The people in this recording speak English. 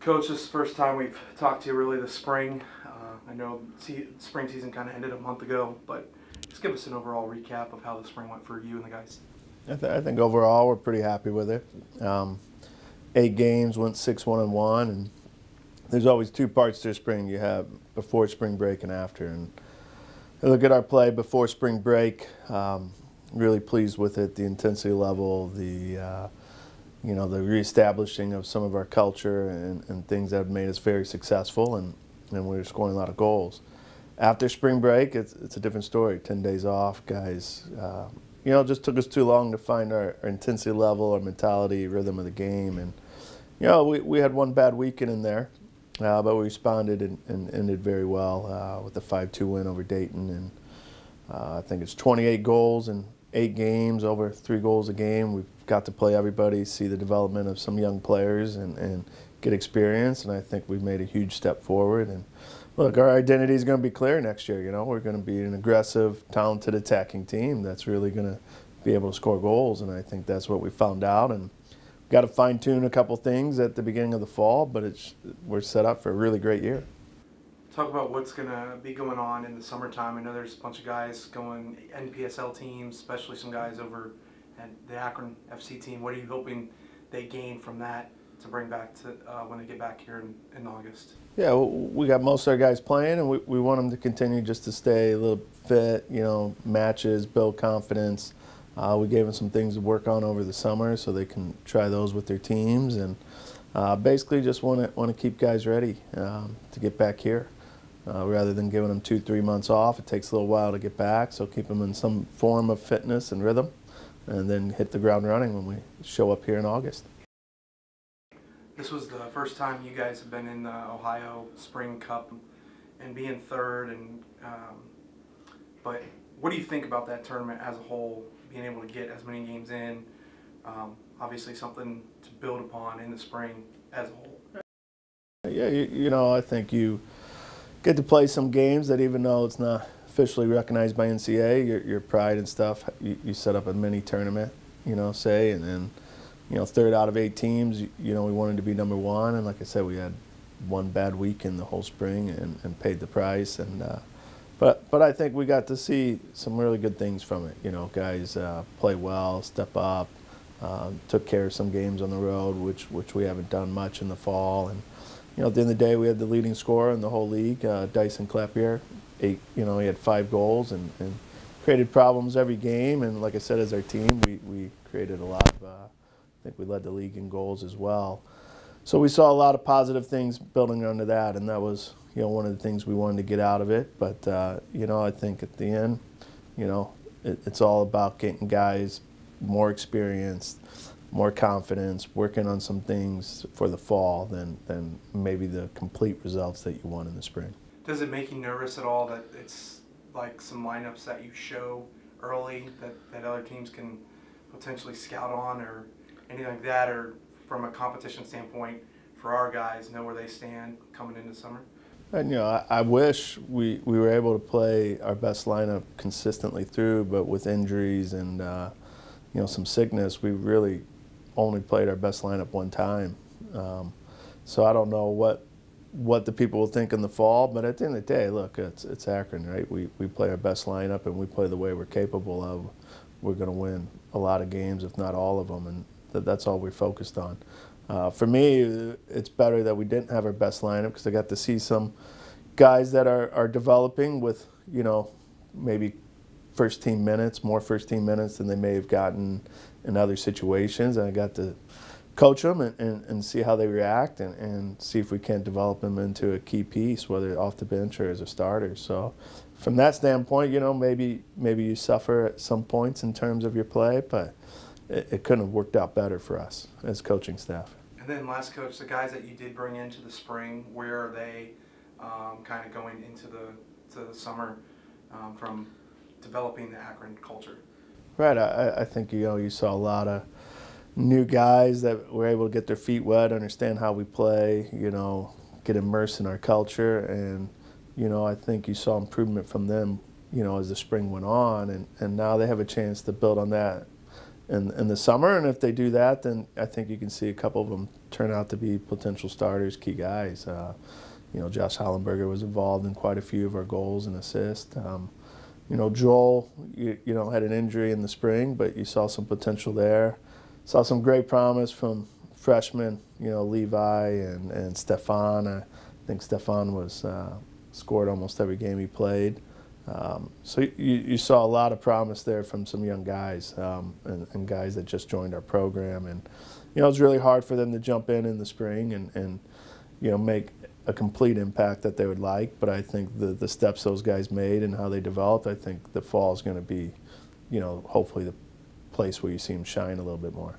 Coach, this is the first time we've talked to you really this spring. Uh, I know spring season kind of ended a month ago, but just give us an overall recap of how the spring went for you and the guys. I, th- I think overall we're pretty happy with it. Um, eight games, went six one and one, and there's always two parts to spring. You have before spring break and after. And look at our play before spring break. Um, really pleased with it. The intensity level, the uh, you know the reestablishing of some of our culture and, and things that have made us very successful, and and we are scoring a lot of goals. After spring break, it's it's a different story. Ten days off, guys. Uh, you know, it just took us too long to find our, our intensity level, our mentality, rhythm of the game, and you know we, we had one bad weekend in there, uh, but we responded and, and ended very well uh, with a 5-2 win over Dayton, and uh, I think it's 28 goals in eight games, over three goals a game. We've got to play everybody, see the development of some young players, and, and get experience, and I think we've made a huge step forward. And look, our identity is going to be clear next year. You know, we're going to be an aggressive, talented, attacking team that's really going to be able to score goals, and I think that's what we found out. And we've got to fine tune a couple things at the beginning of the fall, but it's we're set up for a really great year. Talk about what's going to be going on in the summertime. I know there's a bunch of guys going NPSL teams, especially some guys over at the Akron FC team. What are you hoping they gain from that to bring back to uh, when they get back here in, in August? Yeah, we got most of our guys playing, and we, we want them to continue just to stay a little fit, you know, matches, build confidence. Uh, we gave them some things to work on over the summer so they can try those with their teams, and uh, basically just want to want to keep guys ready um, to get back here. Uh, rather than giving them two, three months off, it takes a little while to get back. So keep them in some form of fitness and rhythm, and then hit the ground running when we show up here in August. This was the first time you guys have been in the Ohio Spring Cup and being third, and um, but what do you think about that tournament as a whole? being able to get as many games in. Um, obviously, something to build upon in the spring as a whole. Yeah, you, you, know, I think you get to play some games that even though it's not officially recognized by NCAA, your, your pride and stuff, you, you set up a mini tournament, you know, say, and then, you know, third out of eight teams, you, you know, we wanted to be number one, and like I said, we had one bad week in the whole spring and, and paid the price, and uh, but but I think we got to see some really good things from it. You know, guys uh, play well, step up, uh, took care of some games on the road, which which we haven't done much in the fall. And you know, at the end of the day, we had the leading scorer in the whole league, uh, Dyson Clapier. Eight, you know, he had five goals and, and created problems every game. And like I said, as our team, we we created a lot of. Uh, I think we led the league in goals as well. So we saw a lot of positive things building onto that, and that was you know one of the things we wanted to get out of it. But uh, you know, I think at the end, you know, it, it's all about getting guys more experienced, more confidence, working on some things for the fall than than maybe the complete results that you want in the spring. Does it make you nervous at all that it's like some lineups that you show early that, that other teams can potentially scout on or anything like that, or from a competition standpoint for our guys know where they stand coming into summer? And you know, I, I, wish we, we were able to play our best lineup consistently through, but with injuries and uh, you know some sickness, we really only played our best lineup one time. Um, so I don't know what what the people will think in the fall, but at the end of the day, look, it's it's Akron, right? We we play our best lineup and we play the way we're capable of. We're going to win a lot of games, if not all of them, and that, that's all we're focused on. Uh, for me, it's better that we didn't have our best lineup because I got to see some guys that are, are developing with, you know, maybe first team minutes, more first team minutes than they may have gotten in other situations. And I got to coach them and, and, and see how they react and, and see if we can't develop them into a key piece, whether off the bench or as a starter. So from that standpoint, you know, maybe maybe you suffer at some points in terms of your play, but it, it couldn't have worked out better for us as coaching staff. And then last coach, the guys that you did bring into the spring, where are they um, kind of going into the to the summer um, from developing the Akron culture? Right. I, I think you know you saw a lot of new guys that were able to get their feet wet, understand how we play, you know, get immersed in our culture, and you know I think you saw improvement from them, you know, as the spring went on, and and now they have a chance to build on that in, in the summer. And if they do that, then I think you can see a couple of them turn out to be potential starters, key guys. Uh, you know, Josh Hollenberger was involved in quite a few of our goals and assists. Um, you know, Joel, you, you know, had an injury in the spring, but you saw some potential there. Saw some great promise from freshmen, you know, Levi and, and Stefan. I think Stefan was uh, scored almost every game he played. Um, so you, you saw a lot of promise there from some young guys um, and, and, guys that just joined our program. And, you know, it was really hard for them to jump in in the spring and, and you know, make a complete impact that they would like. But I think the, the steps those guys made and how they developed, I think the fall is going to be, you know, hopefully the place where you see them shine a little bit more.